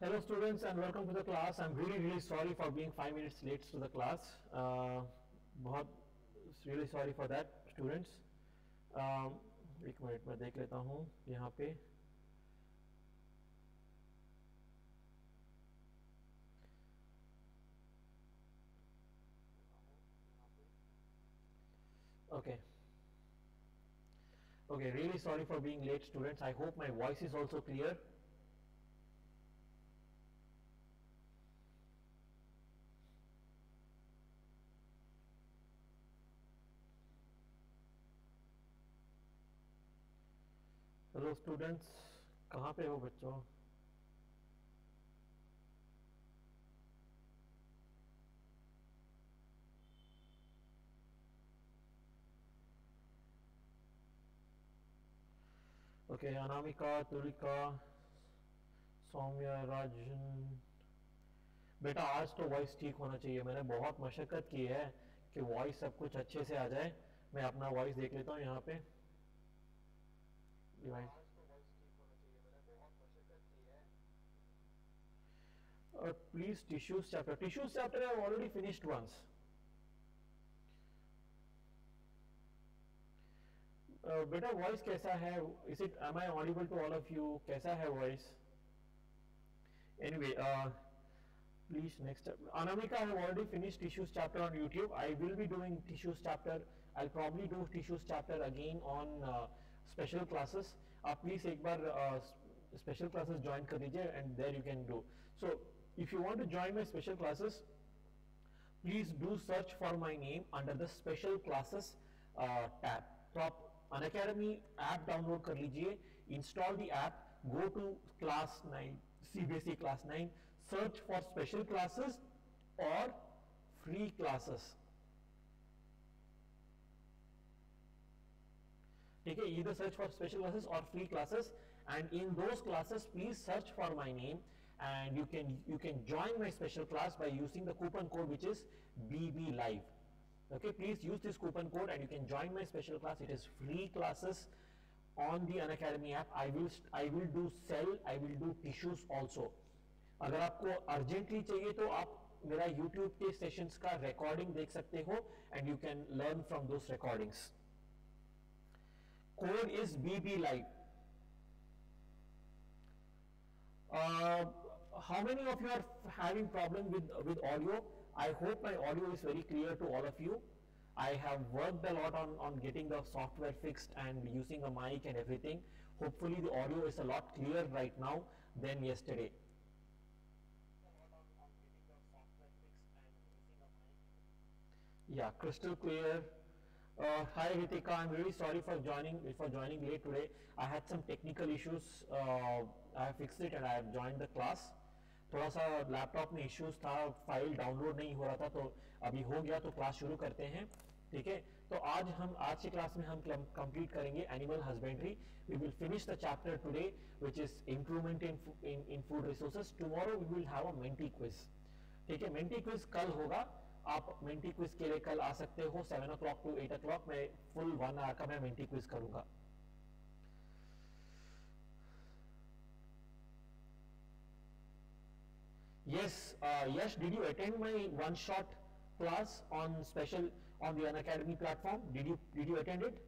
Hello students and welcome to the class. I'm really really sorry for being five minutes late to the class. Uh, बहुत really sorry for that students. Um, एक minute मैं देख लेता हूँ यहाँ पे Okay. Okay, really sorry for being late students. I hope my voice is also clear. Students कहाँ पे हो बच्चों? Okay okay, Anamika Tulika Saumya Rajan. बेटा आज तो वॉइस ठीक होना चाहिए। मैंने बहुत मशक्कत की है कि वॉइस सब कुछ अच्छे से आ जाए। मैं अपना वॉइस देख लेता हूँ यहाँ पे। Device Uh, please tissues chapter tissues chapter I have already finished once uh, बेटा वॉइस कैसा है is it am I audible to all of you कैसा है voice anyway uh, please next step. Anamika I have already finished tissues chapter on YouTube I will be doing tissues chapter I'll probably do tissues chapter again on uh, special classes आप please एक बार uh, special classes join कर लीजिए and there you can do so if you want to join my special classes please do search for my name under the special classes uh, tab तो आप Unacademy app download कर लीजिए install the app go to class nine CBSE class nine search for special classes और free classes ठीक है either search for special classes or free classes and in those classes please search for my name and you can you can join my special class by using the coupon code which is bb live okay please use this coupon code and you can join my special class it is free classes on the unacademy app i will i will do sell i will do tissues also अगर आपको urgently चाहिए तो आप मेरा YouTube के sessions का recording देख सकते हो and you can learn from those recordings code is bb live uh, how many of you are having problem with with audio i hope my audio is very clear to all of you i have worked a lot on on getting the software fixed and using a mic and everything hopefully the audio is a lot clearer right now than yesterday yeah crystal clear uh, hi Ritika, I'm really sorry for joining for joining late today. I had some technical issues. Uh, I fixed it and I have joined the class. थोड़ा सा laptop में issues था file download नहीं हो रहा था तो अभी हो गया तो क्लास शुरू करते हैं, ठीक है? तो आज हम, आज की क्लास में हम कंप्लीट करेंगे animal husbandry we will finish the chapter today which is improvement in in food resources tomorrow we will have a Menti quiz ठीक है? मेंटी क्विज कल होगा, आप मेंटी क्विज के लिए कल आ सकते हो seven o'clock to eight o'clock में फुल वन आवर का मैं मेंटी क्विज करूँगा। yes uh, yes did you attend my one shot class on special on the unacademy platform did you did you attend it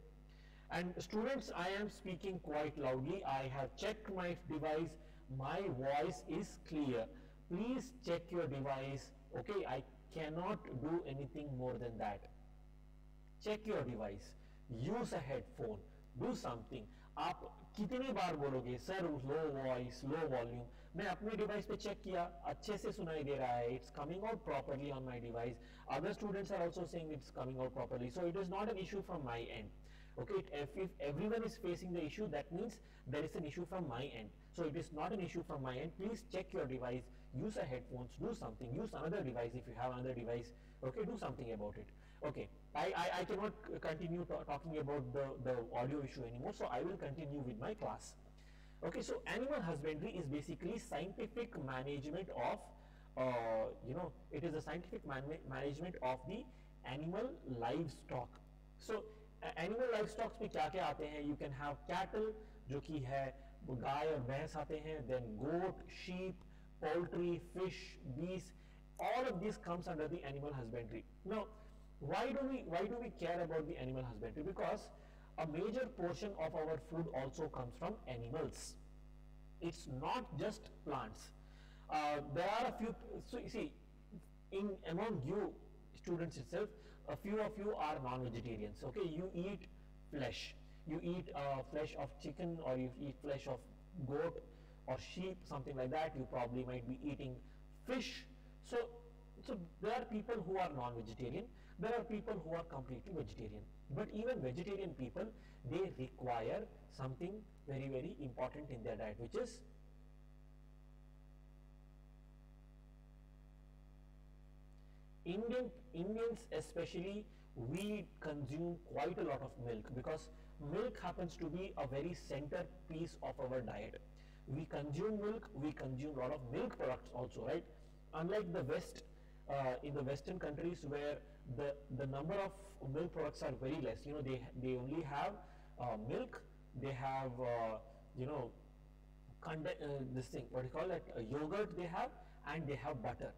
and students i am speaking quite loudly i have checked my device my voice is clear please check your device okay i cannot do anything more than that check your device use a headphone do something आप कितनी बार बोलोगे sir low voice low volume मैं अपने device पे check किया अच्छे से सुनाई दे रहा है it's coming out properly on my device other students are also saying it's coming out properly so it is not an issue from my end okay if, if everyone is facing the issue that means there is an issue from my end so it is not an issue from my end please check your device use a headphones do something use another device if you have another device okay do something about it okay i i, I cannot continue talking about the the audio issue anymore so i will continue with my class okay so animal husbandry is basically scientific management of uh, you know it is a scientific man management of the animal livestock so animal life stocks में क्या क्या आते हैं you can have cattle जो कि है गाय और भैंस आते हैं then goat sheep poultry, fish, bees, all of this comes under the animal husbandry. Now, why do we why do we care about the animal husbandry? Because a major portion of our food also comes from animals. It's not just plants. Uh, there are a few. So you see, in among you students itself, a few of you are non-vegetarians. Okay, you eat flesh. You eat uh, flesh of chicken or you eat flesh of goat or sheep, something like that. You probably might be eating fish. So, so there are people who are non-vegetarian. There are people who are completely vegetarian. But even vegetarian people, they require something very, very important in their diet, which is Indian Indians especially we consume quite a lot of milk because milk happens to be a very center piece of our diet. We consume milk, we consume a lot of milk products also, right? Unlike the West, uh, in the Western countries where the the number of milk products are very less. You know, they they only have uh, milk, they have uh, you know, uh, this thing what do you call it? yogurt they have, and they have butter.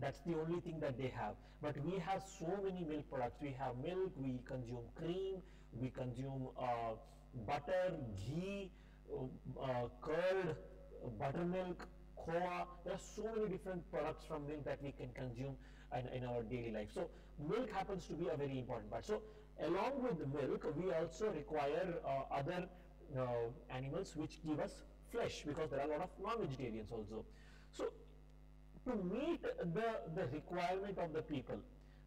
That's the only thing that they have. But we have so many milk products. We have milk, we consume cream, we consume uh, butter, ghee, uh, curd, buttermilk, khoa. There are so many different products from milk that we can consume in, in our daily life. So milk happens to be a very important part. So along with the milk, we also require uh, other uh, animals which give us flesh because there are a lot of non-vegetarians also. So to meet the, the requirement of the people,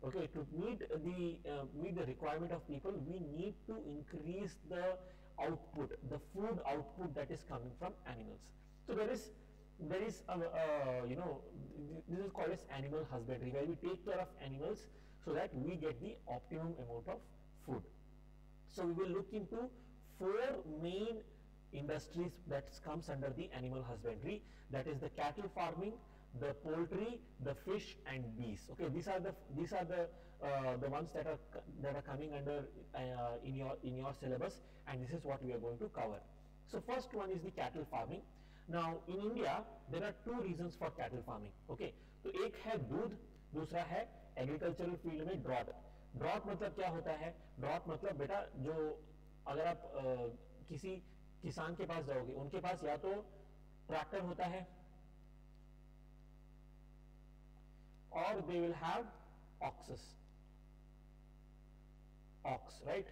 okay, to meet the, uh, meet the requirement of people, we need to increase the output, the food output that is coming from animals. So there is, there is, a, you know, this is called as animal husbandry, where we take care of animals so that we get the optimum amount of food. So we will look into four main industries that comes under the animal husbandry. That is the cattle farming the poultry the fish and bees. Okay these are the these are the uh, the ones that are that are coming under uh, in your in your syllabus and this is what we are going to cover. So first one is the cattle farming. Now in india there are two reasons for cattle farming. Okay so one is milk, the other is agricultural field में draught. Draught मतलब क्या होता है? Drought मतलब बेटा जो अगर आप आ, किसी किसान के पास जाओगे उनके पास या तो ट्रैक्टर होता है they will have oxes ox right?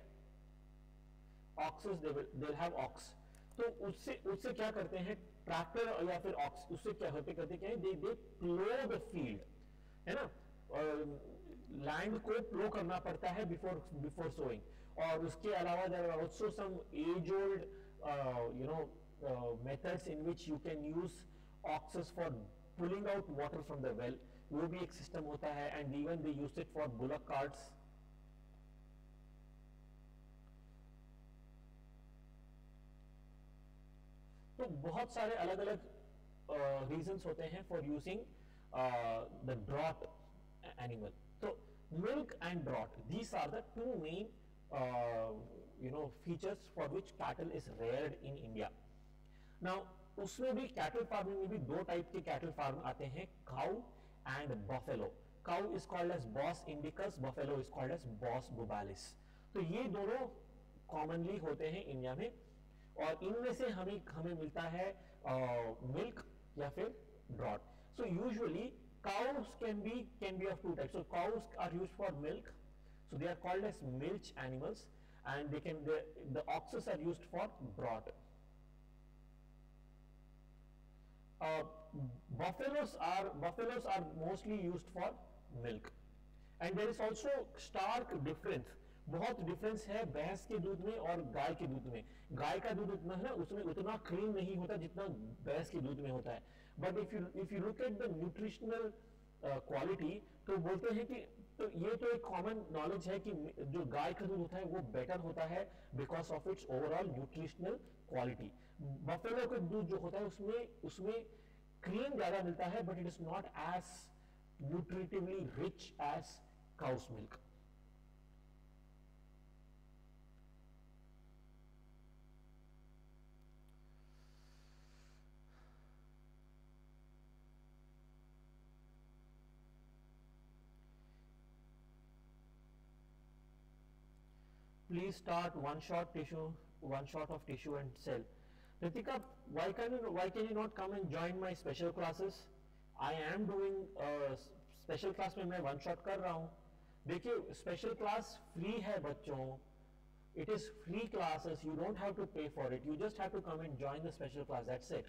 Oxes they will they'll have ox तो उससे उससे क्या करते हैं? ट्रैक्टर या फिर ऑक्स उससे क्या होते करते क्या है? They they plough the field है ना? लैंड को प्लो करना पड़ता है बिफोर बिफोर सोइंग और उसके अलावा there are also some age old you know methods in which you can use oxes for pulling out water from the well वो भी एक सिस्टम होता है and even they use it for bullock carts तो बहुत सारे अलग अलग रीजंस होते हैं for using the draught animal तो milk and drought these are the two main uh, you know features for which cattle is reared in India now उसमें भी कैटल फ़ार्मिंग में भी दो टाइप के कैटल फार्म आते हैं cow and buffalo. Cow is called as Bos indicus, buffalo is called as Bos bubalis. तो ये दोनों commonly होते हैं इंडिया में और इनमें से हमें हमें मिलता है मिल्क uh, या फिर broad so usually cows can be can be of two types so cows are used for milk so they are called as milch animals and they can the, the oxes are used for broth uh, buffaloes are buffaloes are mostly used for milk and there is also stark difference बहुत difference है भैंस के दूध में और गाय के दूध में गाय का दूध उतना है उसमें उतना क्रीम नहीं होता जितना भैंस के दूध में होता है but if you if you look at the nutritional quality तो बोलते हैं कि तो ये तो एक कॉमन नॉलेज है कि जो गाय का दूध होता है, वो बेटर होता है because of its overall nutritional quality buffalo का दूध जो होता है, उसमें उसमें क्रीम ज़्यादा मिलता है but it is not as nutritively rich as cow's milk please start one shot tissue, one shot of tissue and cell. Ritika, why can you why can you not come and join my special classes? I am doing uh, special class में मैं one shot कर रहा हूँ देखिए special class free है बच्चों it is free classes you don't have to pay for it you just have to come and join the special class that's it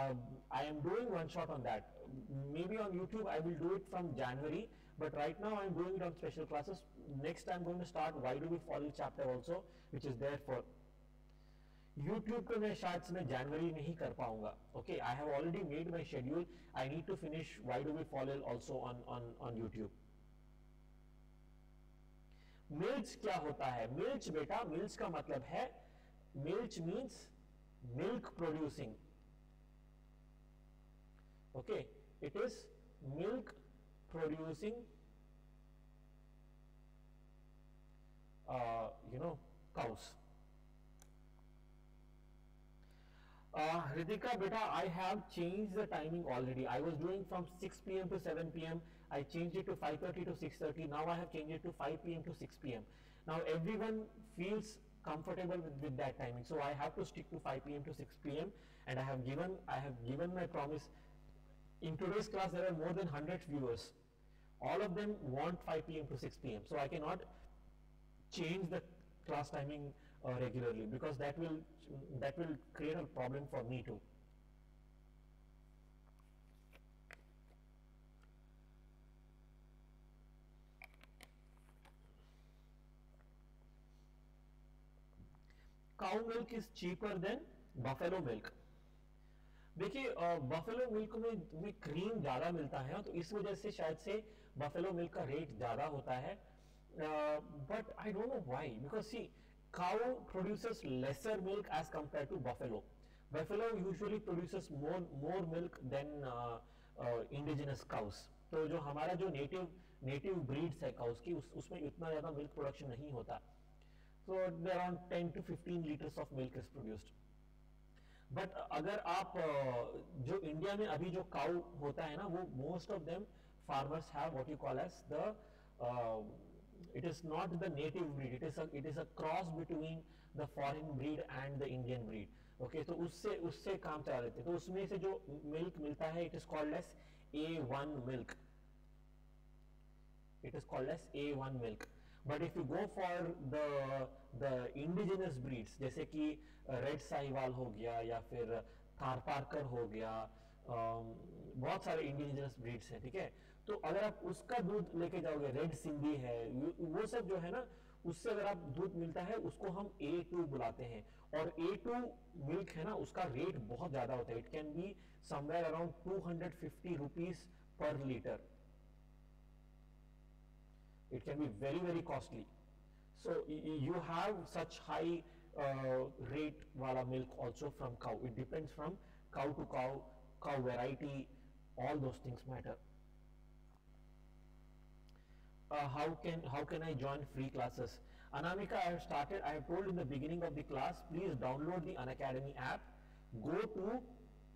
um, I am doing one shot on that maybe on YouTube I will do it from January but right now, I'm doing it on special classes. Next, I'm going to start why do we follow chapter also, which is there for YouTube पे मैं शायद से मैं जनवरी में ही कर पाऊँगा। Okay I have already made my schedule I need to finish why do we follow also on on on YouTube. Milch क्या होता है? मिल्च बेटा मिल्च का मतलब है milch means milk producing okay it is milk producing uh, you know, cows. Uh, Ritika, beta, I have changed the timing already. I was doing from 6 p.m. to 7 p.m. I changed it to 5.30 to 6.30. Now I have changed it to 5 p.m. to 6 p.m. Now everyone feels comfortable with, with that timing. So I have to stick to 5 p.m. to 6 p.m. And I have given, I have given my promise. In today's class, there are more than 100 viewers. All of them want 5 p.m. to 6 p.m. So I cannot change the class timing uh, regularly because that will that will create a problem for me too. Cow milk is cheaper than buffalo milk. देखिए buffalo milk में में cream ज़्यादा मिलता है तो इस वजह से शायद से बफेलो मिल्क का रेट ज़्यादा होता है but I don't know why because see cow produces lesser milk as compared to buffalo. Buffalo usually produces more more milk than uh, uh, indigenous cows. तो जो हमारा जो नेटिव नेटिव ब्रीड्स है cows की उस, उसमें इतना ज़्यादा मिल्क प्रोडक्शन नहीं होता तो around 10 to 15 litres of milk is produced but अगर आप जो इंडिया में अभी जो काउ होता है ना वो most of them farmers have what you call as the it is not the native breed it is a it is a cross between the foreign breed and the indian breed okay तो उससे उससे काम चला लेते तो उसमें से जो मिल्क मिलता है it is called as A1 milk it is called as A1 milk but if you go for the the indigenous breeds जैसे कि रेड साहिवाल हो गया या फिर थारपारकर हो गया बहुत सारे इंडिजिनस ब्रीड्स हैं ठीक है तो अगर आप उसका दूध लेके जाओगे रेड सिंधी है, वो सब जो है ना, उससे अगर आप दूध मिलता है, उसको हम ए टू बुलाते हैं। और ए टू मिल्क है ना, उसका रेट बहुत ज़्यादा होता है। It can be somewhere around two hundred fifty rupees per litre it can be very very costly so you have such high rate वाला milk also from cow it depends from cow to cow cow variety all those things matter uh, how can how can I join free classes? Anamika, I have started. I have told in the beginning of the class. Please download the Unacademy app. Go to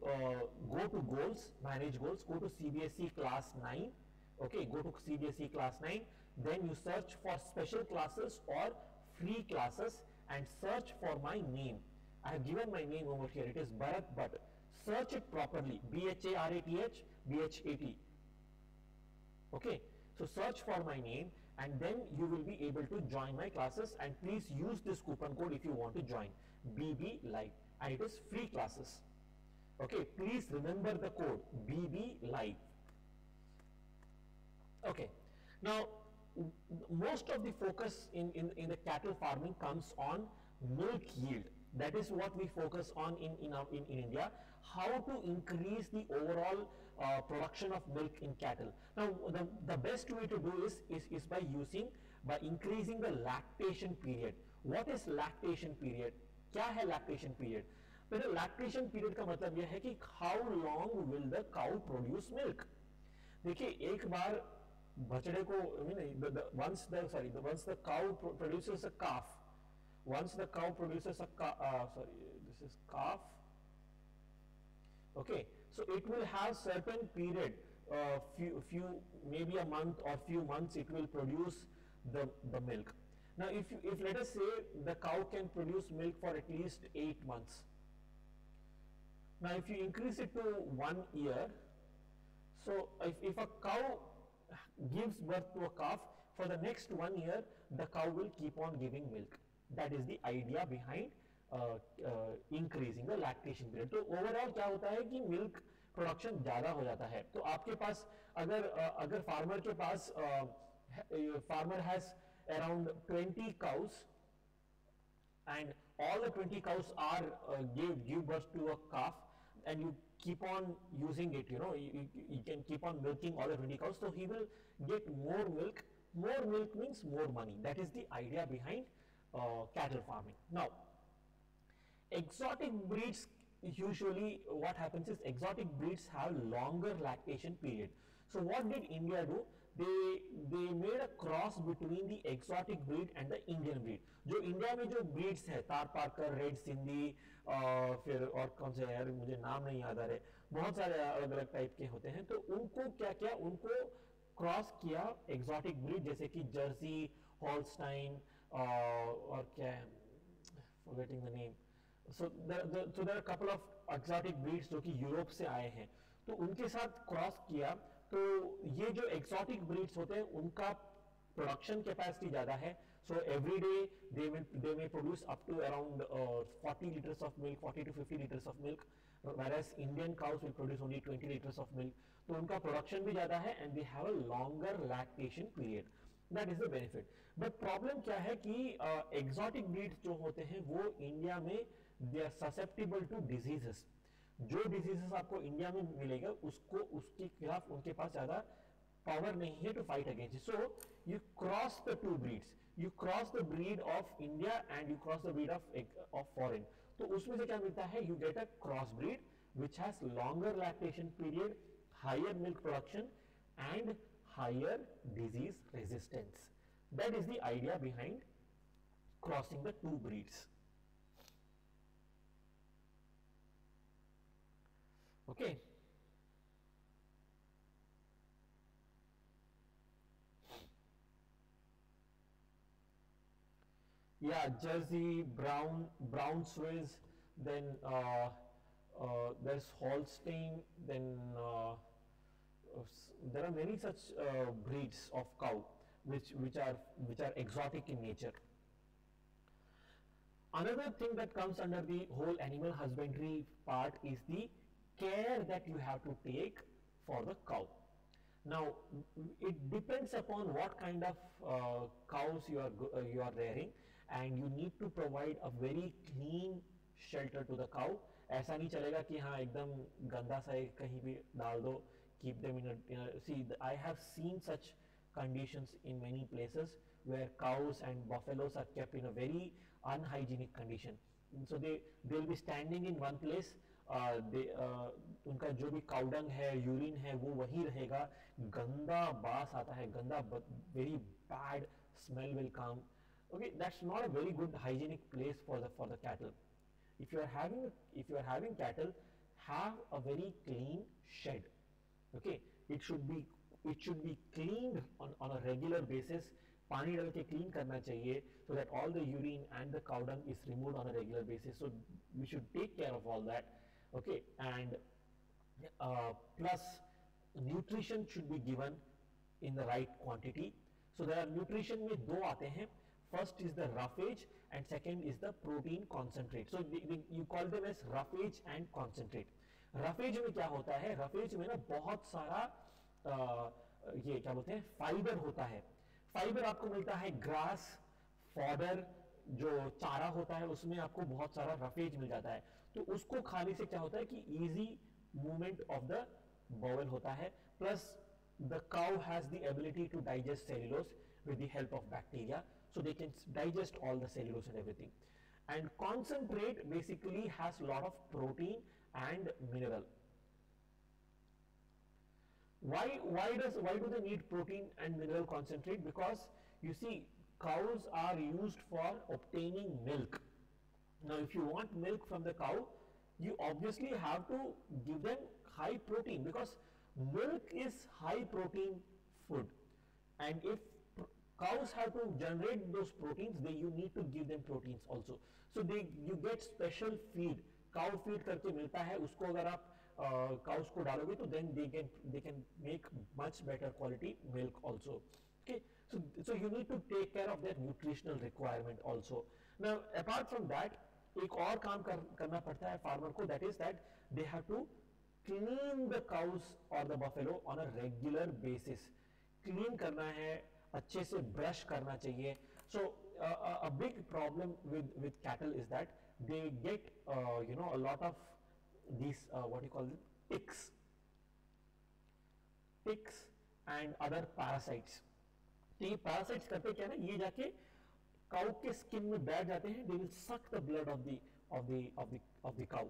uh, go to goals, manage goals. Go to CBSE class nine. Okay, go to CBSE class nine. Then you search for special classes or free classes and search for my name. I have given my name over here. It is Bharat Bhatt. Search it properly. B H A R A T H B H A T. Okay. So search for my name and then you will be able to join my classes and please use this coupon code if you want to join BB Live and it is free classes. Okay, please remember the code BB Live. Okay, now most of the focus in, in, in the cattle farming comes on milk yield. That is what we focus on in, in, in, in India. How to increase the overall uh, production of milk in cattle. Now, the, the best way to do is, is, is by using, by increasing the lactation period. What is lactation period? क्या है lactation period? पहले lactation period का मतलब यह है कि how long will the cow produce milk? देखिए एक बार बछड़े को I mean, the, the, once the sorry the, once the cow pro produces a calf once the cow produces a uh, sorry this is calf okay so it will have certain period, uh, few, few, maybe a month or few months it will produce the, the milk. Now, if, you, if let us say the cow can produce milk for at least 8 months. Now, if you increase it to 1 year, so if, if a cow gives birth to a calf, for the next 1 year, the cow will keep on giving milk. That is the idea behind uh, uh, increasing the lactation तो overall क्या होता है कि milk production ज़्यादा हो जाता है तो आपके पास अगर uh, अगर farmer के पास uh, farmer has around 20 cows and all the 20 cows are uh, give give birth to a calf and you keep on using it you know you, you, can keep on milking all the 20 cows so he will get more milk more milk means more money that is the idea behind uh, cattle farming now exotic breeds usually what happens is exotic breeds have longer lactation period so what did india do they they made a cross between the exotic breed and the Indian breed. जो India में जो breeds है तार Parker red Sindhi फिर और कौन से यार मुझे नाम नहीं याद आ रहे बहुत सारे अलग अलग टाइप के होते हैं तो उनको क्या क्या उनको क्रॉस किया एक्सोटिक ब्रीड जैसे कि जर्सी हॉलस्टाइन और क्या है फॉरगेटिंग द नेम जो कि यूरोप से आए हैं। तो उनके साथ क्रॉस किया तो ये जो एक्सोटिक ब्रीड्स होते हैं उनका प्रोडक्शन कैपेसिटी ज़्यादा है। So every day they may produce up to around 40 litres of milk 40 to 50 litres of milk whereas Indian cows will produce only 20 liters of milk तो उनका प्रोडक्शन भी ज़्यादा है and they have a longer lactation period that is the benefit but problem क्या है कि exotic uh, जो होते हैं वो इंडिया में they are susceptible to diseases जो डिजीजेस आपको इंडिया में मिलेगा, उसको, उसके खिलाफ उनके पास ज़्यादा पावर नहीं है to fight against so you cross the two breeds you cross the breed of India and you cross the breed of of foreign तो उसमें से क्या मिलता है? You get a cross breed which has longer lactation period higher milk production and higher disease resistance that is the idea behind crossing the two breeds Okay. Yeah, Jersey, Brown, Brown Swiss, then uh, uh, there's Holstein, then uh, there are many such uh, breeds of cow which which are which are exotic in nature. Another thing that comes under the whole animal husbandry part is the care that you have to take for the cow. Now, it depends upon what kind of uh, cows you are uh, you are rearing, and you need to provide a very clean shelter to the cow. ऐसा नहीं चलेगा कि हाँ एकदम गंदा सा कहीं भी डाल दो keep them in a, in a see the, I have seen such conditions in many places where cows and buffaloes are kept in a very unhygienic condition so they they will be standing in one place उनका जो भी cow dung है, urine है, वो वही रहेगा। गंदा बास आता है, गंदा very bad smell will come okay that's not a very good hygienic place for the for the cattle if you are having if you are having cattle have a very clean shed okay it should be it should be clean on a regular basis पानी डाल के clean करना चाहिए so that all the urine and the cow dung is remove on a regular basis so we should take care of all that okay and uh, plus nutrition should be given in the right quantity so there are nutrition में दो आते हैं first is the roughage and second is the protein concentrate so the, the, you call them as roughage and concentrate roughage में क्या होता है roughage में ना बहुत सारा आ, ये क्या बोलते हैं फाइबर होता है फाइबर आपको मिलता है ग्रास फॉडर जो चारा होता है उसमें आपको बहुत सारा रफेज मिल जाता है तो उसको खाने से क्या होता है कि easy movement of the bowel होता है plus the cow has the ability to digest cellulose with the help of bacteria so they can digest all the cellulose and everything and concentrate basically has lot of protein and mineral why why does, why do they need protein and mineral concentrate? Because, you see, cows are used for obtaining milk. now, if you want milk from the cow, you obviously have to give them high protein because milk is high protein food. And if cows have to generate those proteins they you need to give them proteins also so they you get special feed cow feed करके मिलता है उसको अगर आप cows को डालोगे तो then they can they can make much better quality milk also okay so so you need to take care of their nutritional requirement also now apart from that एक और काम कर, करना पड़ता है फार्मर को that is that they have to clean the cows or the buffalo on a regular basis. Clean करना है अच्छे से ब्रश करना चाहिए। So a big problem with with cattle is that they get you know a lot of this what you call ticks ticks and other parasites तो ये parasites करते क्या ना? ये जाके काउ के स्किन में बैठ जाते हैं they will suck the blood of the of the of the of the cow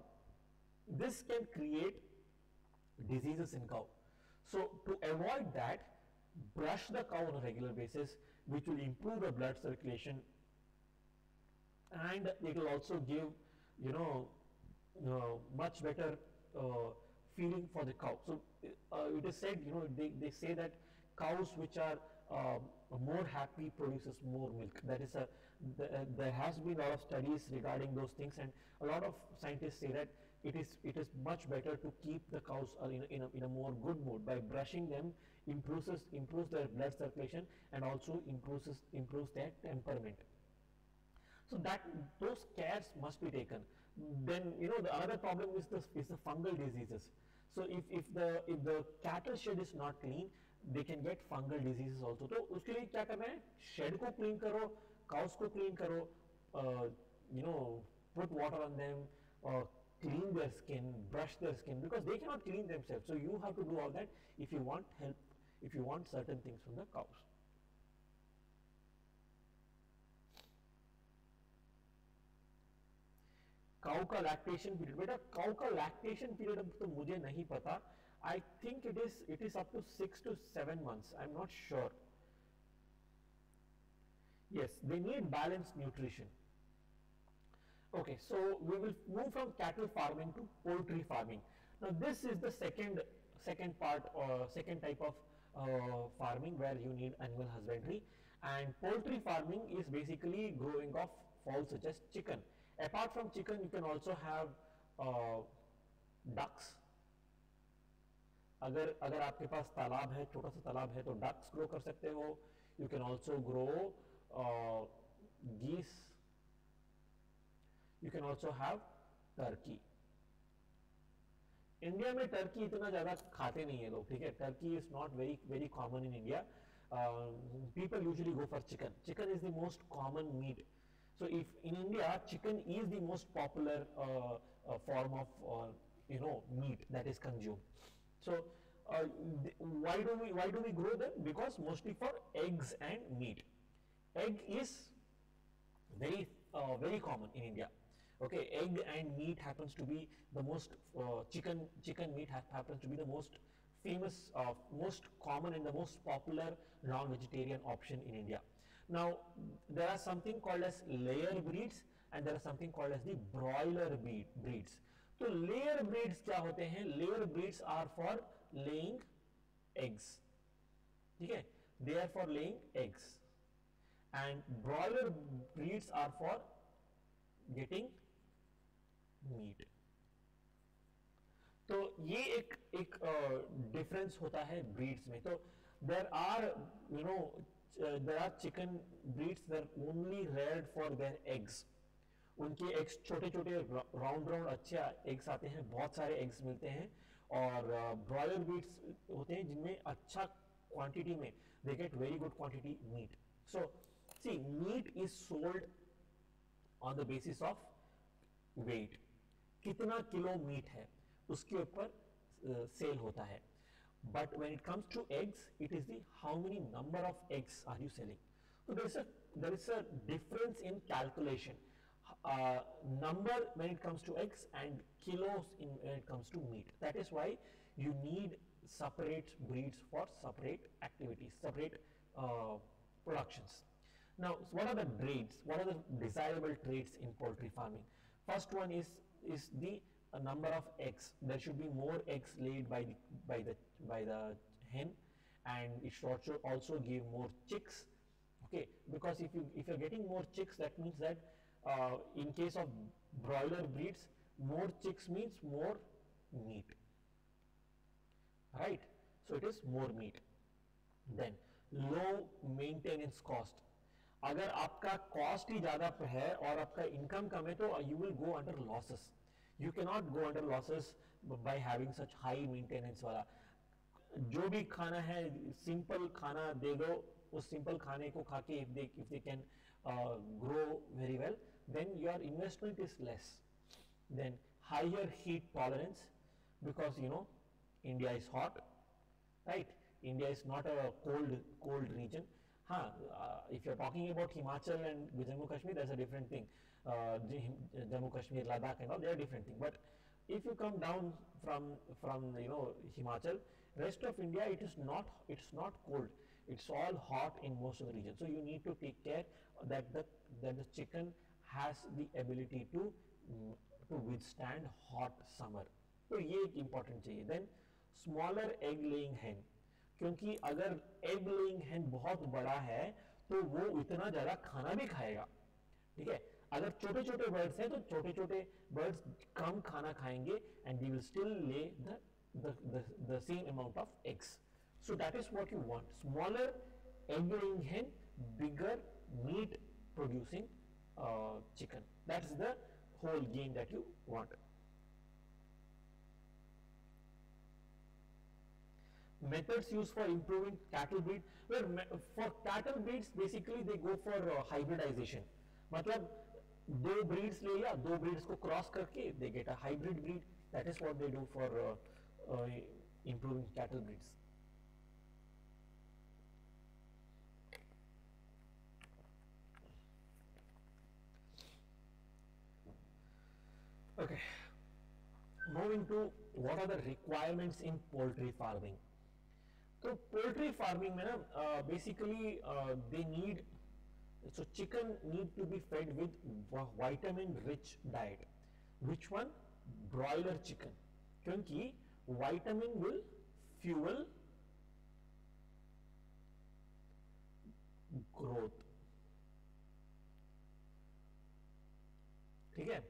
cow so to avoid that brush the cow on a regular basis which will improve the blood circulation and it will also give you know uh, much better uh, feeling for the cow so uh, it is said you know they, they say that cows which are uh, more happy produces more milk. That is a the, uh, there has been a lot of studies regarding those things and a lot of scientists say that it is it is much better to keep the cows uh, in, in, a, in a more good mood by brushing them improves improves their blood circulation and also improves improves their temperament. So that those cares must be taken. Then you know the other problem is the is the fungal diseases. So if if the if the cattle shed is not clean they can get fungal diseases also तो उसके लिए क्या करना है? Shed को clean करो cows को clean करो you know put water on them clean their skin brush their skin because they can not clean themselves so you have to do all that if you want help if you want certain things from the cows cow का lactation period बेटा cow का lactation period तो मुझे नहीं पता। I think it is it is up to six to seven months. I'm not sure. Yes, they need balanced nutrition. Okay, so we will move from cattle farming to poultry farming. Now this is the second second part or second type of uh, farming where you need animal husbandry and poultry farming is basically growing of fowls such as chicken. Apart from chicken you can also have uh, ducks अगर अगर आपके पास तालाब है छोटा सा तालाब है तो डक्स ग्रो कर सकते हो। You can also grow geese you can also have turkey India में टर्की इतना ज़्यादा खाते नहीं है लोग, ठीक है? Turkey is not very very common in India people usually go for chicken chicken is the most common meat so if in India chicken is the most popular form of you know meat that is consume so uh, why do we why do we grow them? Because mostly for eggs and meat. Egg is very uh, very common in india. Okay egg and meat happens to be the most uh, chicken chicken meat ha happens to be the most famous uh, most common and the most popular non-vegetarian option in India. Now there are something called as layer breeds and there are something called as the broiler breed breeds तो layer breeds क्या होते हैं? Layer breeds are for laying eggs ठीक है? They are for laying eggs and broiler breeds are for getting meat तो ये एक एक डिफरेंस uh, होता है ब्रीड्स में। तो there are you know there are chicken breeds they're only reared for their eggs उनके एग्स छोटे छोटे राउंड राउंड अच्छे एग्स आते हैं बहुत सारे एग्स मिलते हैं और ब्रॉयलर uh, होते हैं जिनमें अच्छा क्वांटिटी में they get very good quantity meat so see meat is sold on the basis of weight कितना किलो मीट है उसके ऊपर सेल होता है. But when it comes to eggs it is the how many number of eggs are you selling? so there is a there is a difference uh, number when it comes to eggs and kilos in when it comes to meat that is why you need separate breeds for separate activities separate uh, productions now what are the breeds? what are the desirable traits in poultry farming first one is is the number of eggs. There should be more eggs laid by the by the by the hen, and it should also also give more chicks okay because if you if you're getting more chicks that means that uh, in case of broiler breeds more chicks means more meat. Right? So it is more meat. Then low maintenance cost. अगर आपका cost ही ज़्यादा है और आपका income कम है तो you will go under losses you can not go under losses by having such high maintenance वाला. जो भी खाना है सिंपल खाना दे दो उस सिंपल खाने को खा के if they if they can grow very well then your investment is less. Then higher heat tolerance because you know India is hot, right? India is not a cold cold region. Huh, uh, if you're talking about Himachal and Jammu Kashmir, that's a different thing. Uh, Jammu Kashmir, Ladakh, and all they are different thing. But if you come down from from you know Himachal, rest of India, it is not it's not cold. It's all hot in most of the region. So you need to take care that the that the chicken has the ability to mm, to withstand hot summer. तो ये एक important चाहिए then smaller egg laying hen क्योंकि अगर egg laying hen बहुत बड़ा है तो वो इतना ज़्यादा खाना भी खाएगा। ठीक है? अगर छोटे छोटे बर्ड्स हैं तो छोटे छोटे बर्ड्स कम खाना खाएँगे and they will still lay the same amount of eggs so that is what you want smaller egg laying hen bigger meat producing chicken that is the whole game that you want methods used for improving cattle breed where for cattle breeds basically they go for uh, hybridization मतलब दो breeds ले लिया दो breeds को cross करके they get a hybrid breed that is what they do for uh, uh, improving cattle breeds okay moving to what are the requirements in poultry farming तो poultry farming में ना basically they need so chicken need to be fed with vitamin rich diet which one broiler chicken क्योंकि vitamin will fuel growth ठीक है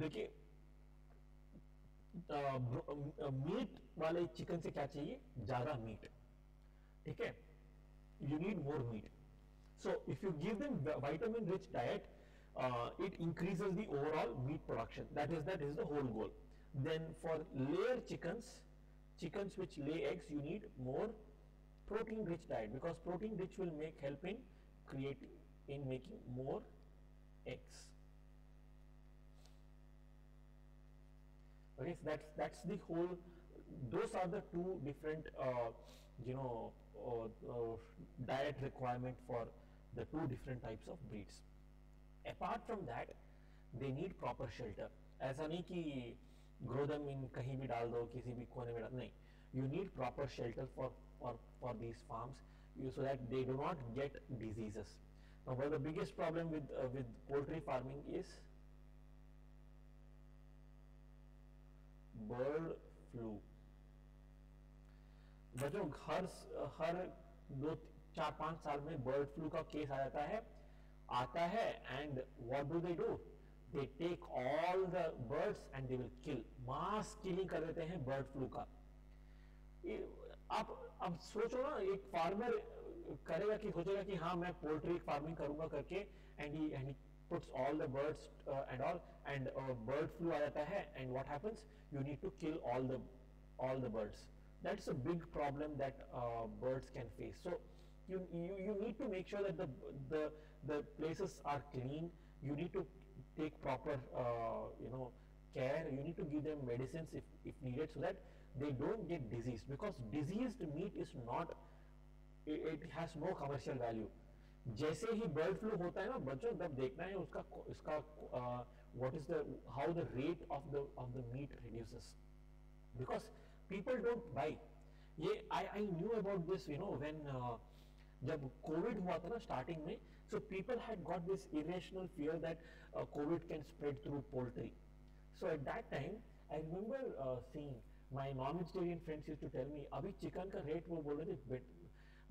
देखिए meet वाले chicken से क्या चाहिए? ज़्यादा मीट ठीक है? You need more meat so if you give them vitamin rich diet it increases the overall meat production that is that is the whole goal then for layer chicken chicken which lay eggs you need more protein rich diet because protein rich will make help in create in making more eggs okay so that's that's the whole those are the two different uh, you know uh, uh, diet requirement for the two different types of breeds apart from that they need proper shelter ऐसा नहीं कि grow them in कहीं भी डाल दो किसी भी कोने में डाल नहीं you need proper shelter for for for these farms you, so that they do not get diseases now one of the biggest problem with uh, with poultry farming is bird flu बच्चों, हर हर दो, चार, पाँच साल में bird flu का case आ जाता है। आता है and what do they do they take all the birds and they will kill mass killing कर देते हैं बर्ड फ्लू का। आप अब सोचो ना, एक फार्मर करेगा कि, सोचेगा कि हाँ मैं पोल्ट्री फ़ार्मिंग करूँगा करके and he puts all the birds uh, and all and uh, bird flu and what happens? You need to kill all the all the birds. That's a big problem that uh, birds can face. So you, you you need to make sure that the the the places are clean. You need to take proper uh, you know care. You need to give them medicines if, if needed so that they don't get diseased. Because diseased meat is not it, it has no commercial value जैसे ही bird flu होता है ना, बच्चों, तब देखना है उसका इसका what is the how the rate of the of the meat reduces because people don't buy ये I I knew about this you know when जब कोविड हुआ था ना स्टार्टिंग में so people had got this irrational fear that COVID can spread through poultry so at that time I remember seeing my non vegetarian friends used to tell me अभी chicken का rate वो बोल रहे थे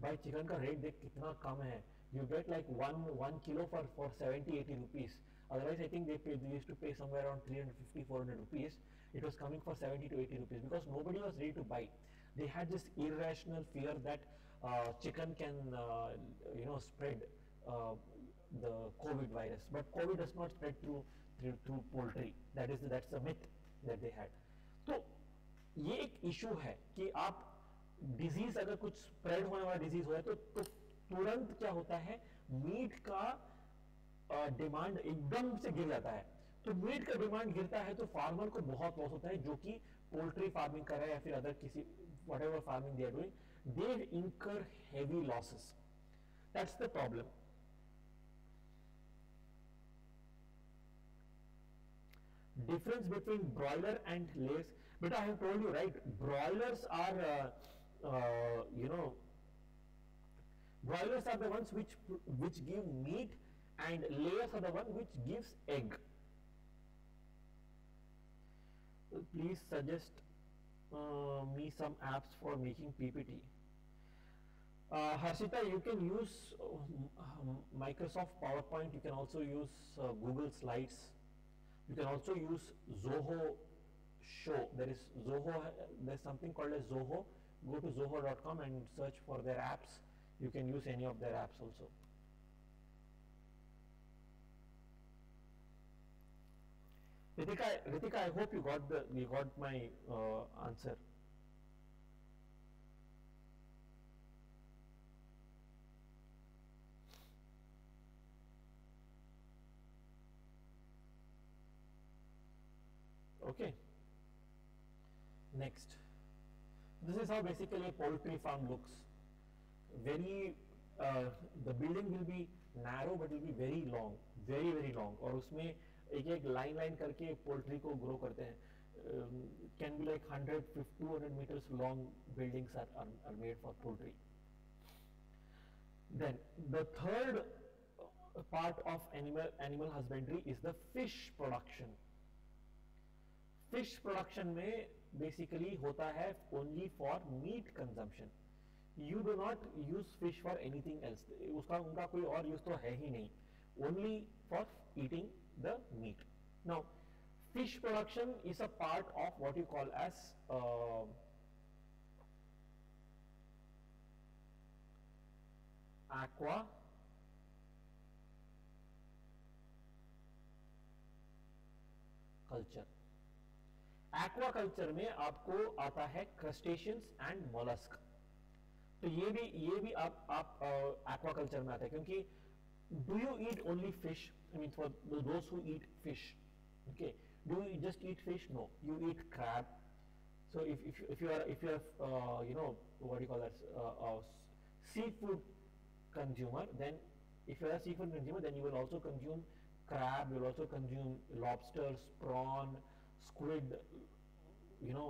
भाई chicken का rate देख कितना कम है you get like one one kilo for for 70 80 rupees otherwise i think they pay they used to pay somewhere around 350 400 rupees it was coming for 70 to 80 rupees because nobody was ready to buy they had this irrational fear that uh, chicken can uh, you know spread uh, the covid virus but covid does not spread through through, through poultry that is that's the myth that they had तो ये एक issue है कि आप disease अगर कुछ spread होने वाला डिज़ीज़ हो तो, तो तुरंत क्या होता है मीट का डिमांड एकदम से गिर जाता है। तो मीट का डिमांड गिरता है तो फार्मर को बहुत लॉस होता है जो कि पोल्ट्री फ़ार्मिंग कर रहा है या फिर अदर किसी whatever farming they are doing they incur heavy losses that's the problem broiler and layers but i have told you right? Broilers are uh, uh, you know broilers are the ones which which give meat and layers are the one which gives egg please suggest uh, me some apps for making ppt uh, Harshita, you can use uh, Microsoft PowerPoint. You can also use uh, Google Slides. You can also use Zoho Show. There is Zoho, there's something called as Zoho. Go to zoho.com and search for their apps. You can use any of their apps also. Ritika, Ritika, I hope you got the you got my uh, answer. Okay. Next. This is how basically a poultry farm looks. Very, uh, the building will be narrow but will be very long, very very long. और उसमें एक एक line line करके poultry को grow करते हैं can be like 100 200 meters long buildings are, are, are made for poultry. Then the third part of animal animal husbandry is the fish production. Fish production में basically होता है only for meat consumption you do not use fish for anything else उसका उनका कोई और use तो है ही नहीं। Only for eating the meat now production is a part of what you call as uh, aqua culture. Aquaculture में आपको आता है क्रस्टेशियंस एंड मोलस्क तो ये भी ये भी आप आप एक्वा में आते हैं, क्योंकि do you eat only fish for those who eat fish okay do you just eat fish no you eat crab so if if if you are if you are you know what you call that seafood consumer then if you are seafood consumer then you will also consume crab you will also consume lobsters prawn squid you know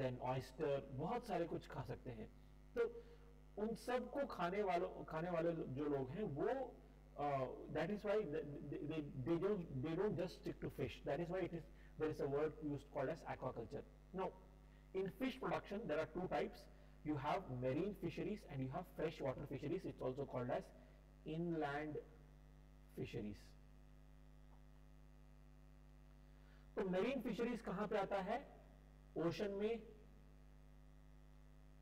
then oyster बहुत सारे कुछ खा सकते हैं। तो उन सबको खाने वालों, खाने वाले जो लोग हैं, वो that is why they they don't just stick to fish that is why it is there is a word use called as aquaculture no in fish production there are two types you have marine fisheries and you have fresh water fisheries it's also called as inland fisheries तो marine fisheries कहाँ पे आता है? Ocean में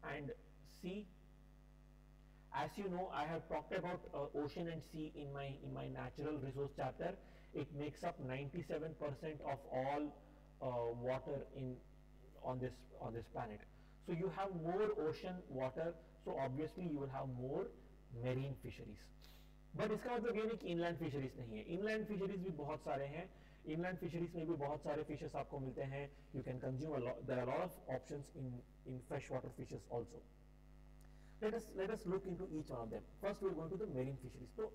and sea as you know i have talked about uh, ocean and sea in my in my natural resource chapter it makes up 97% of all uh, water in on this on this planet so you have more ocean water so obviously you will have more marine fisheries but इसका मतलब ये नहीं कि inland fisheries नहीं है inland fisheries भी बहुत सारे हैं inland fisheries में भी बहुत सारे fishes आपको मिलते हैं you can consume a lot there are a lot of options in in Us let us look into each one of them first we are going to the marine fisheries so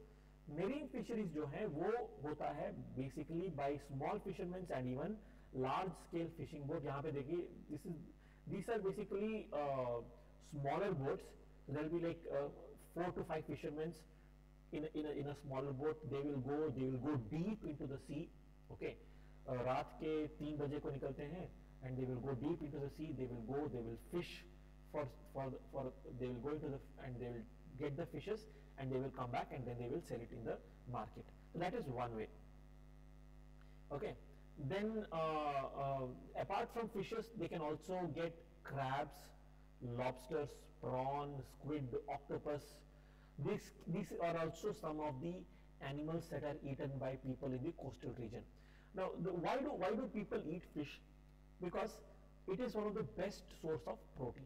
marine fisheries जो है वो होता है basically by small fishermen and even large scale fishing boat यहाँ पे देखिए is these are basically uh, smaller boats there will be like uh, four to five fishermen in a, in a, in a smaller boat they will go they will go deep into the sea okay uh, रात के तीन बजे को निकलते हैं and they will go deep into the sea they will go they will fish for for for they will go into the and they will get the fishes and they will come back and then they will sell it in the market. So that is one way. Okay. Then uh, uh, apart from fishes, they can also get crabs, lobsters, prawn, squid, octopus. These, these are also some of the animals that are eaten by people in the coastal region. Now, the, why do why do people eat fish? Because it is one of the best source of protein.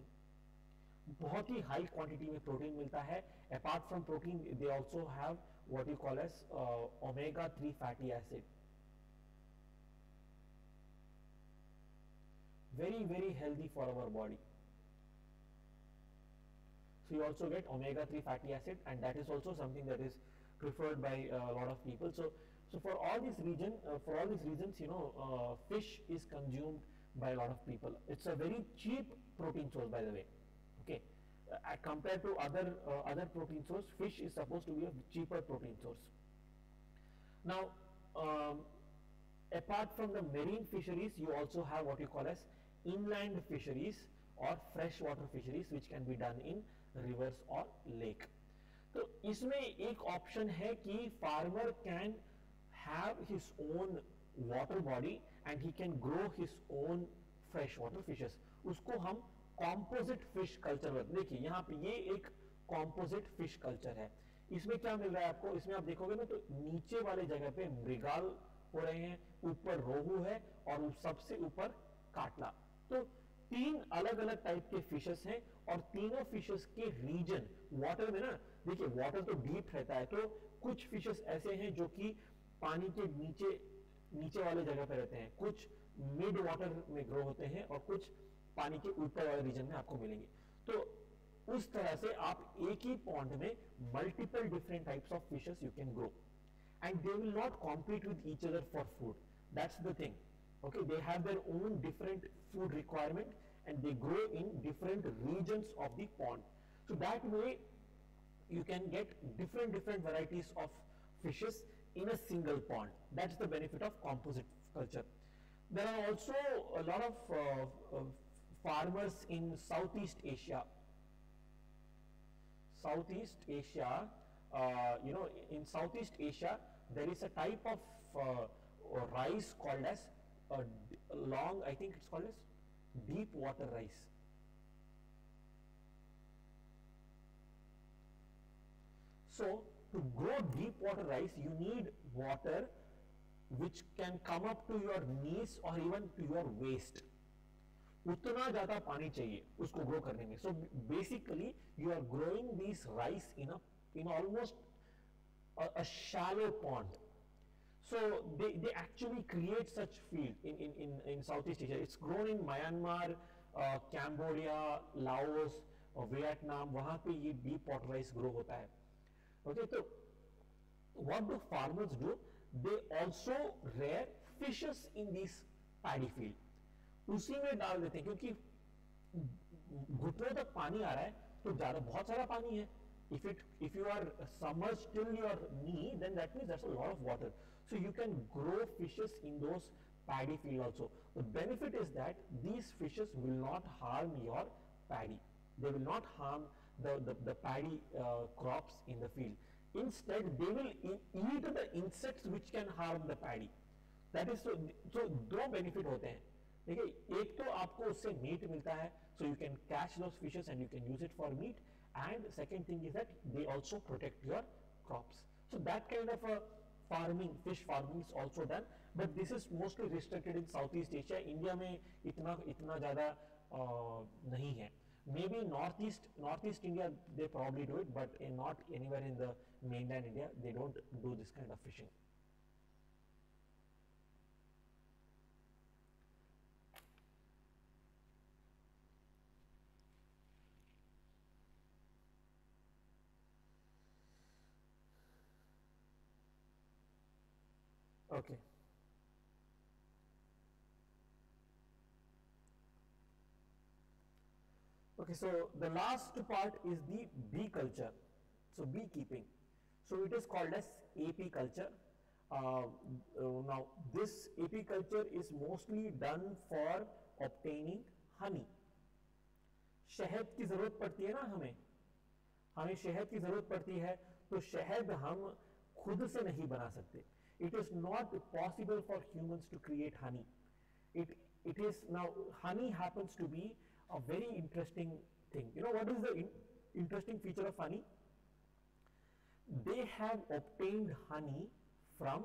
बहुत ही high quantity में protein मिलता है apart from protein they also have what you call as omega 3 fatty acid very very healthy for our body so you also get omega 3 fatty acid and that is also something that is preferred by a uh, lot of people so so for all these region uh, for all these reasons you know uh, fish is consumed by a lot of people it's a very cheap protein source by the way uh, compared to other uh, other protein source fish is supposed to be a cheaper protein source now um, apart from the marine fisheries you also have what you call as inland fisheries or freshwater fisheries which can be done in rivers or lake. तो इसमें एक option है कि farmer can have his own water body and he can grow his own fresh water fishes उसको हम Composite fish culture देखिए, यहाँ पे ये एक कॉम्पोजिट फ़िश कल्चर है। इसमें क्या मिल रहा है आपको? इसमें आप देखोगे ना तो नीचे वाले जगह पे मृगाल हो रहे हैं, ऊपर रोहू है और सबसे ऊपर काटला। तो तीन अलग अलग टाइप के फिशेस हैं और तीनों फिशेस के रीजन वाटर में ना, देखिए वाटर तो डीप रहता है तो कुछ फिशेस ऐसे हैं जो कि पानी के नीचे नीचे वाले जगह पे रहते हैं। कुछ मिड वाटर में ग्रो होते हैं और कुछ पानी के ऊपर वाले रीजन में आपको मिलेंगे तो उस तरह से आप एक ही पॉन्ड में multiple different types of fishes you can grow and they will not compete with each other for food that's the thing their own different food requirement and they grow in different regions of the pond so that way you can get different different varieties of fishes in a single pond that's the benefit of composite culture there are also a lot of uh, uh, farmers in southeast asia southeast asia uh, you know in southeast asia there is a type of uh, rice called as a, long, I think it's called as deep water rice. So to grow deep water rice, you need water which can come up to your knees or even to your waist. उतना ज़्यादा पानी चाहिए उसको grow करने में so basically you are growing this rice in in almost a shallow pond so they, they actually create such field in, in, in, in Southeast Asia. It's grown in Myanmar, uh, Cambodia, Laos, और Vietnam वहाँ पे ये deep water rice grow होता है okay तो what do farmers do they also rear fishes in this paddy field उसी में डाल देते हैं क्योंकि घुटनों तक पानी आ रहा है तो ज़्यादा बहुत सारा पानी है। If it if you are submerge till your knee then that mean that's a lot of water so you can grow fishes in those paddy field also the benefit is that these fishes will not harm your paddy they will not harm the the paddy crops in the field Instead, they will e, eat the insects which can harm the paddy. That is so, so, two benefit hote hain. देखिए, एक तो आपको उससे meat मिलता है so you can catch those fishes and you can use it for meat and second thing is that they also protect your crop so that kind of farming fish farming is also done but this is mostly restricted in south east Asia India में इतना इतना ज़्यादा नहीं है. Maybe north east north east India they probably do it but not anywhere in the mainland India they don't do this kind of fishing so the last part is the bee culture. So beekeeping. So it is called as apiculture. Uh, uh, now this apiculture is mostly done for obtaining honey. शहद की ज़रूरत पड़ती है ना हमें हमें शहद की ज़रूरत पड़ती है तो शहद हम खुद से नहीं बना सकते it is not possible for humans to create honey it it is now honey happens to be a very interesting thing you know what is the in, interesting feature of honey they have obtained honey from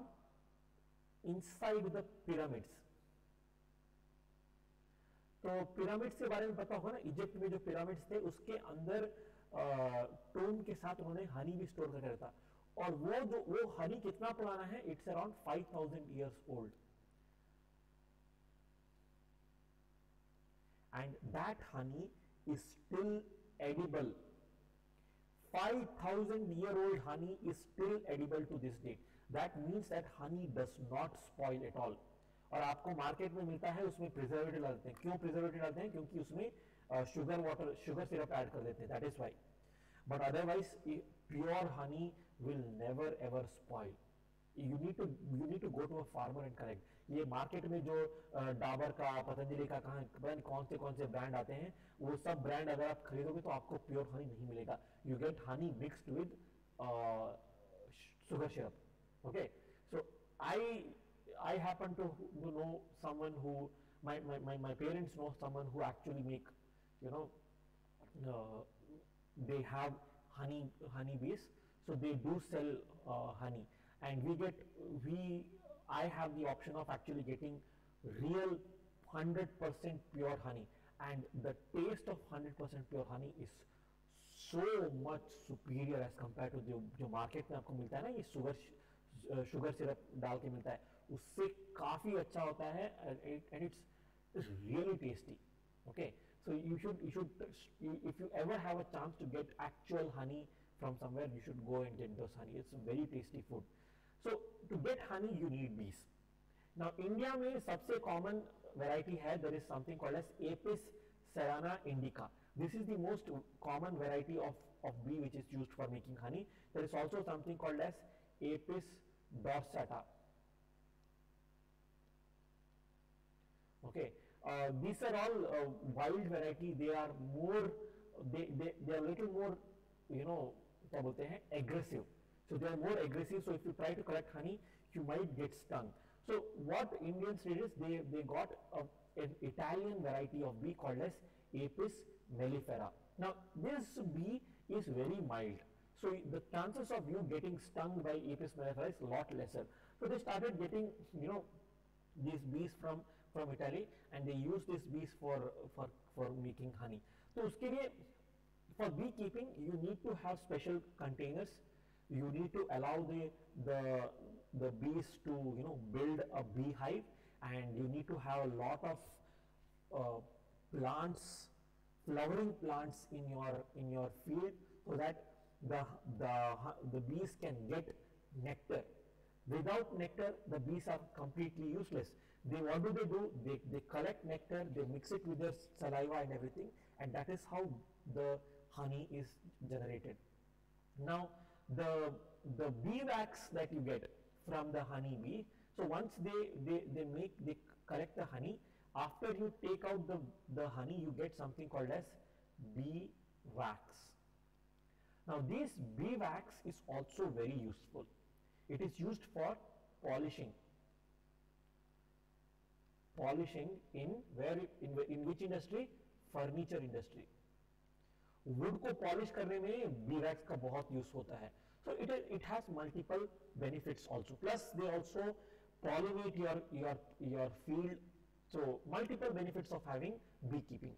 inside the pyramids तो pyramids के बारे में पता होगा ना Egypt में जो pyramids थे उसके अंदर टोन के साथ उन्होंने हनी भी स्टोर करके रखा और वो जो वो हनी कितना पुराना है it's around 5000 years old and that honey is still edible. 5000 year old honey is still edible to this date. That means that honey does not spoil at all. और आपको मार्केट में मिलता है, उसमें प्रिजर्वेटिव डालते हैं। क्यों प्रिजर्वेटिव डालते हैं? क्योंकि उसमें sugar water sugar syrup add कर देते हैं। That is why but otherwise pure honey will never ever spoil you need to you need to go to a farmer and correct ये मार्केट में जो डाबर का, पतंजलि का कहा ब्रांड कौन से कौन से ब्रांड आते हैं, वो सब ब्रांड अगर आप खरीदोगे तो आपको प्योर हनी नहीं मिलेगा। You get honey mixed with sugar shape okay so I I happen to know someone who my parents know someone who actually make you know they have honey honey bees so they do sell honey and we get we I have the option of actually getting real 100% pure honey and the taste of 100% pure honey is so much superior as compared to जो जो market में आपको मिलता है ना ये sugar sugar syrup डाल के मिलता है उससे काफी अच्छा होता है and it's really tasty okay so you should you should if you ever have a chance to get actual honey from somewhere you should go and get those honey it's a very tasty food So to get honey you need bees. Now India में सबसे common variety है there is something called as Apis cerana indica. This is the most common variety of, of bee which is used for making honey. There is also something called as Apis dorsata. Okay, uh, these are all uh, wild variety. They are more, they, they, they are little more, you know, क्या बोलते हैं aggressive. So they are more aggressive. So if you try to collect honey, you might get stung. So what Indians did is they, they got a, an Italian variety of bee called as Apis mellifera. Now this bee is very mild. So the chances of you getting stung by Apis mellifera is lot lesser. So they started getting, you know, these bees from from Italy and they use these bees for for for making honey. So for beekeeping you need to have special containers you need to allow the the the bees to you know build a beehive and you need to have a lot of uh, plants flowering plants in your in your field so that the the the bees can get nectar. Without nectar the bees are completely useless. They what do they do? They they collect nectar they mix it with their saliva and everything and that is how the honey is generated. Now the, the bee wax that you get from the honey bee. So once they, they, they make, they collect the honey, after you take out the, the honey, you get something called as bee wax. Now this bee wax is also very useful. It is used for polishing. Polishing in where in, in which industry? Furniture industry. Wood को polish करने में bee wax का बहुत use होता है। So it it has multiple benefits also plus they also pollinate your your your field so multiple benefits of having bee keeping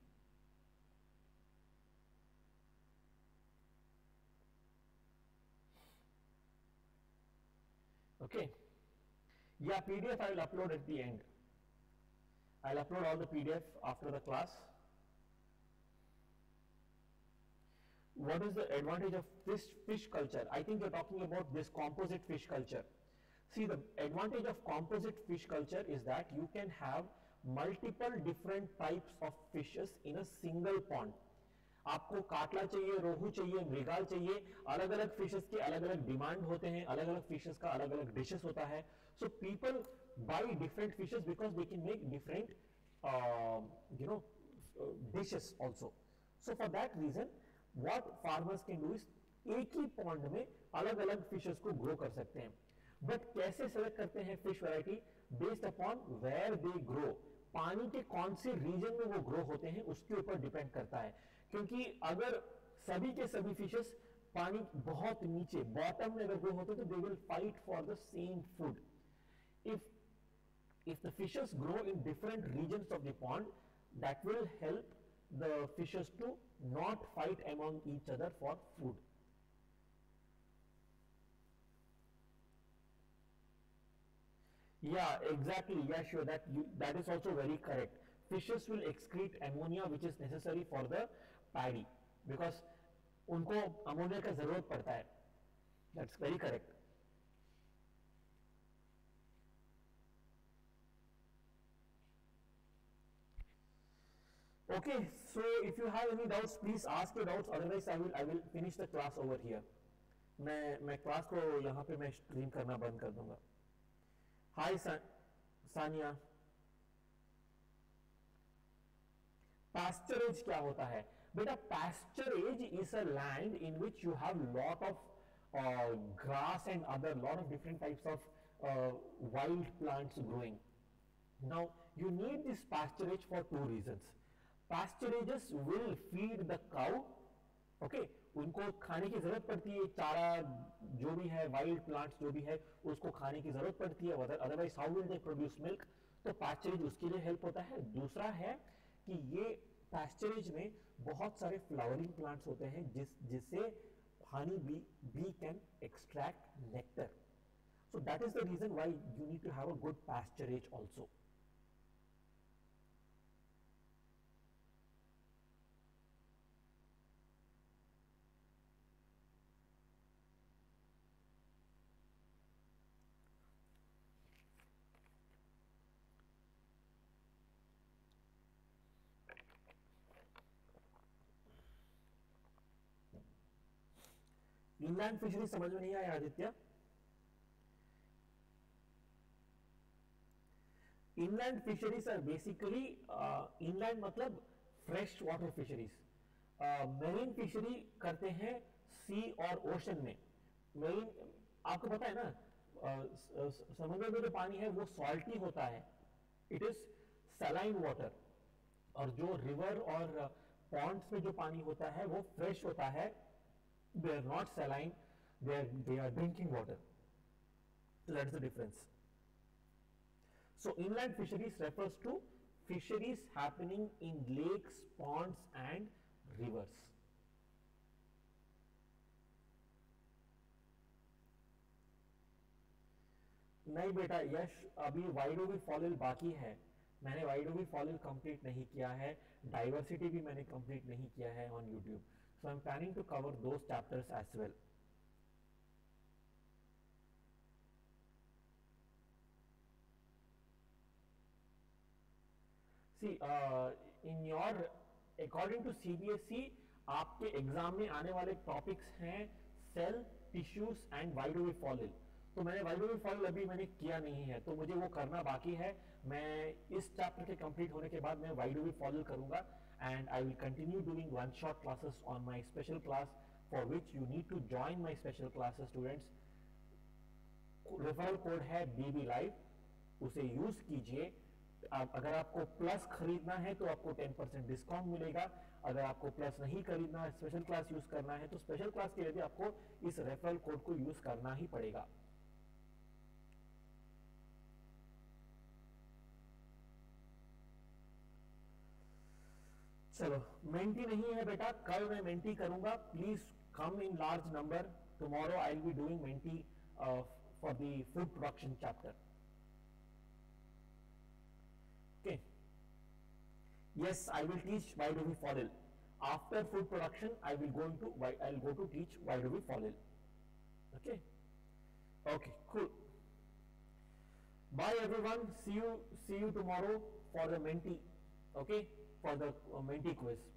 okay yeah PDF I will upload at the end I will upload all the PDF after the class what is the advantage of fish, fish culture? I think you're talking about this composite fish culture. See, the advantage of composite fish culture is that you can have multiple different types of fishes in a single pond. आपको काटला चाहिए रोहू चाहिए मृगाल चाहिए अलग अलग fishes के अलग अलग डिमांड होते हैं अलग अलग फिशेस का अलग अलग डिशेस होता है so people buy different fishes because they can make different you know dishes also so for that reason what farmers can do is एक ही पॉन्ड में अलग अलग फिशेस को ग्रो कर सकते हैं। बट कैसे सेलेक्ट करते हैं fish variety based upon where they grow पानी के कौन से रीजन में वो ग्रो होते हैं, उसके ऊपर डिपेंड करता है। क्योंकि अगर सभी के सभी फिशेस पानी बहुत नीचे बॉटम में अगर ग्रो होते तो they will fight for the same food if if the fishes grow in different regions of the pond, that will help the fishes to not fight among each other for food Yeah, exactly. Yeah, sure. That you, that is also very correct. Fishes will excrete ammonia, which is necessary for the paddy, because उनको ammonia का जरूरत पड़ता है. That's very correct. Okay, so if you have any doubts, please ask your doubts. Otherwise, I will I will finish the class over here. मैं मैं class को यहाँ पे मैं स्ट्रीम करना बंद कर दूँगा. San Sania. Pasturage क्या होता है बेटा is a land in which you have lot of uh, grass and other lot of different types of uh, wild plants growing. Now you need this pasturage for two reasons. Pasturages will feed the cow. Okay, उनको खाने की ज़रूरत पड़ती है चारा जो भी है वाइल्ड प्लांट्स जो भी है उसको खाने की ज़रूरत पड़ती है otherwise how will they produce milk तो पैस्चरेज उसके लिए हेल्प होता है। दूसरा है कि ये पैस्चरेज में बहुत सारे फ्लावरिंग प्लांट्स होते हैं जिस जिससे honey bee bee can extract nectar so that is the reason why you need to have a good pasturage also inland fishery समझ में नहीं आया, Aditya. Inland fisheries are basically inland मतलब fresh water fisheries marine fishery करते हैं सी और ocean में। Marine आपको पता है ना समुद्र में जो पानी है वो सॉल्टी होता है। इट इज़ सलाइन वाटर और जो रिवर और पॉन्ड्स में जो पानी होता है वो फ्रेश होता है। They are not saline, they are, they are drinking water. So that's the difference. So inland fisheries refers to fisheries happening in lakes, ponds and rivers. नहीं बेटा यश अभी वाइडोवी फॉलिल बाकी है मैंने वाइडोवी फॉलिल कंप्लीट नहीं किया है डाइवर्सिटी भी मैंने कंप्लीट नहीं किया है on YouTube So I'm planning to cover those chapters as well. See, uh, in your according to CBSE, आपके एग्ज़ाम में आने वाले टॉपिक्स हैं सेल टिश्यूज एंड वाइडोवी फॉलिल तो मैंने वाइडोवी फॉलिल अभी मैंने किया नहीं है तो मुझे वो करना बाकी है। मैं इस चैप्टर के कंप्लीट होने के बाद मैं वाइडोवी फॉलिल करूँगा। And I will continue doing one shot classes on my special class for which you need to join my special classes, students. Referral code है बीबी लाइव उसे यूज़ कीजिए। आप, अगर आपको प्लस खरीदना है तो आपको 10 परसेंट डिस्काउंट मिलेगा। अगर आपको प्लस नहीं खरीदना स्पेशल क्लास यूज़ करना है तो स्पेशल क्लास के लिए भी आपको इस रेफरल कोड को यूज़ करना ही पड़ेगा। चलो मेंटी नहीं है बेटा, कल मैं मेंटी करूँगा। Please come in large number tomorrow I be doing Menti for the food production chapter okay yes I will teach why do we follow after food production I will go to why I go to teach why do we follow okay okay cool bye everyone see you see you tomorrow for the Menti okay? For the uh, Menti quiz.